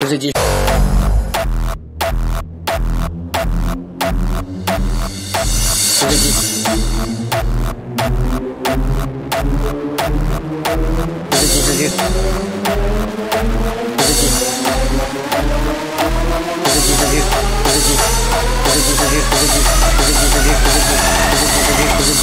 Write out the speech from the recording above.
这是鸡。这是鸡。这是鸡。这是。